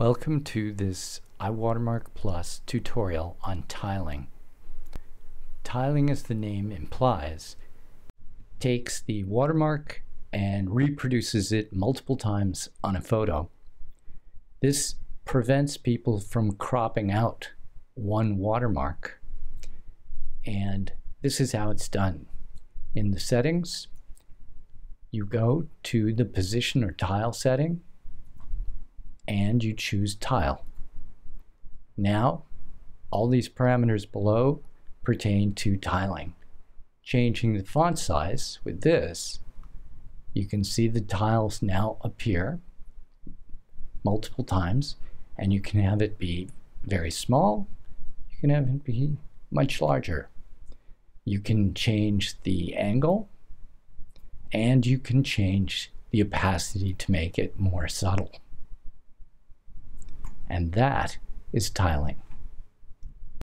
Welcome to this iWatermark Plus tutorial on tiling. Tiling, as the name implies, takes the watermark and reproduces it multiple times on a photo. This prevents people from cropping out one watermark. And this is how it's done. In the settings, you go to the position or tile setting and you choose tile. Now, all these parameters below pertain to tiling. Changing the font size with this, you can see the tiles now appear multiple times, and you can have it be very small, you can have it be much larger. You can change the angle, and you can change the opacity to make it more subtle. And that is tiling.